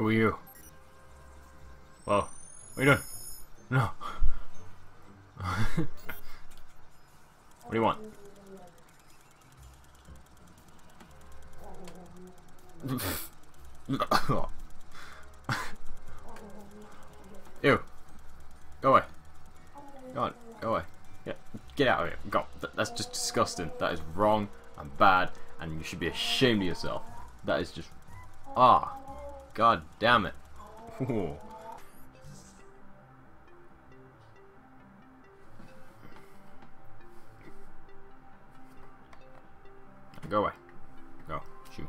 Who are you? Well, what are you doing? No. what do you want? Ew. Go away. Go on. Go away. Yeah. Get out of here. Go. That's just disgusting. That is wrong and bad, and you should be ashamed of yourself. That is just. Ah. God damn it. Ooh. Go away. Go. Shoo.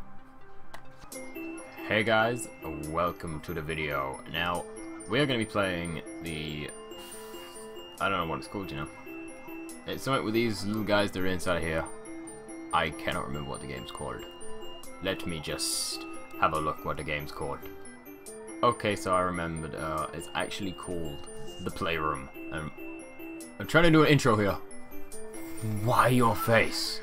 Hey guys, welcome to the video. Now, we are going to be playing the... I don't know what it's called, you know. It's something with these little guys that are inside here. I cannot remember what the game's called. Let me just have a look what the game's called. Okay, so I remembered. Uh, it's actually called The Playroom. Um, I'm trying to do an intro here. Why your face?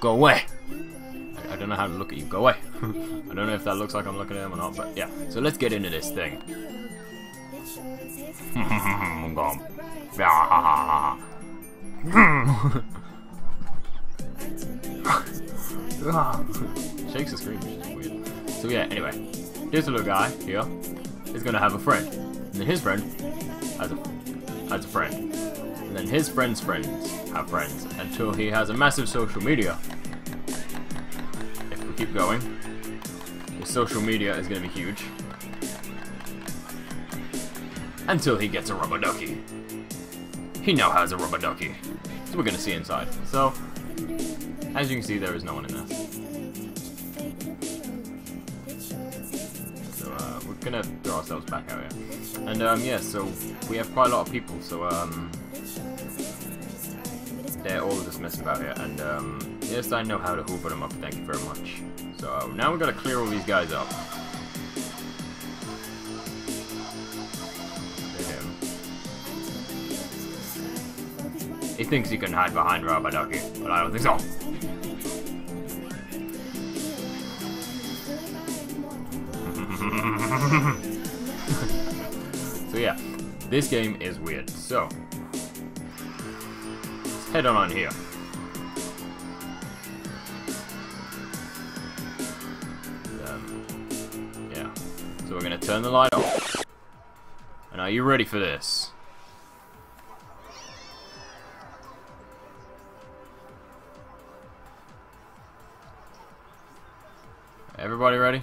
Go away! I, I don't know how to look at you. Go away. I don't know if that looks like I'm looking at him or not, but yeah. So let's get into this thing. I'm gone. Shakes the screen, which is weird. So yeah, anyway. This little guy here is gonna have a friend. And then his friend has a has a friend. And then his friend's friends have friends until he has a massive social media. If we keep going, his social media is gonna be huge. Until he gets a rubber ducky. He now has a rubber ducky. So we're gonna see inside. So, as you can see, there is no one in there. We're gonna throw ourselves back out here. And um, yeah, so we have quite a lot of people. So um, they're all just messing about here. And um, yes, I know how to hoover them up. Thank you very much. So uh, now we gotta clear all these guys up. He thinks he can hide behind Rubber Ducky, but I don't think so. so yeah, this game is weird. So, let's head on on here. Um, yeah, so we're gonna turn the light off. And are you ready for this? Everybody ready?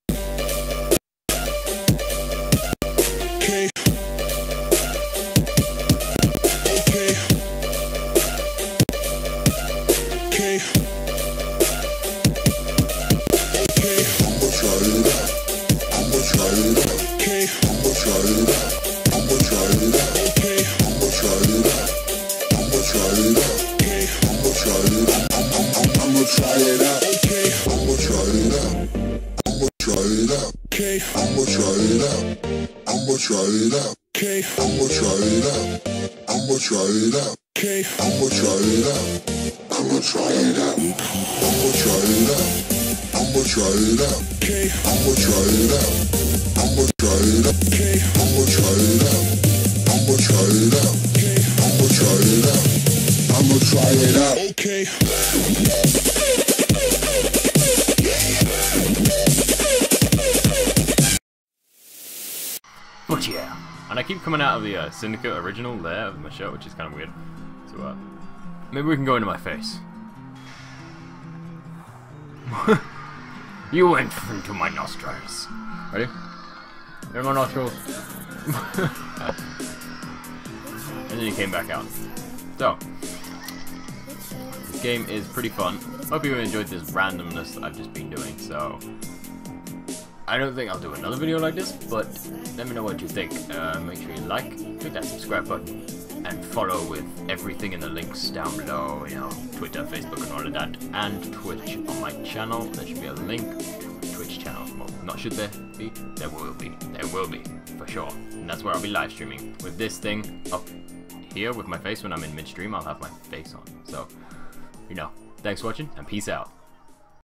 It out. Okay. I'ma try it out. I'ma try it out. Okay. I'ma try it out. I'ma try it out. Okay. I'ma try it out. I'ma try it out. Okay. I'ma try it out. I'ma try it out. I'ma try it out. I'ma try it out. Okay. I'ma try it out. I'ma try it out. Okay. Keep coming out of the uh, Syndicate original there of my shirt, which is kind of weird. So, uh, maybe we can go into my face. you went into my nostrils. Ready? They're my nostrils. and then you came back out. So, this game is pretty fun. Hope you enjoyed this randomness that I've just been doing. So, I don't think I'll do another video like this, but let me know what you think. Uh, make sure you like, click that subscribe button, and follow with everything in the links down below, you know, Twitter, Facebook, and all of that, and Twitch on my channel. There should be a link to my Twitch channel. Well, not should there be? There will be. There will be, for sure. And that's where I'll be live streaming. With this thing up here with my face when I'm in midstream, I'll have my face on. So, you know, thanks for watching, and peace out.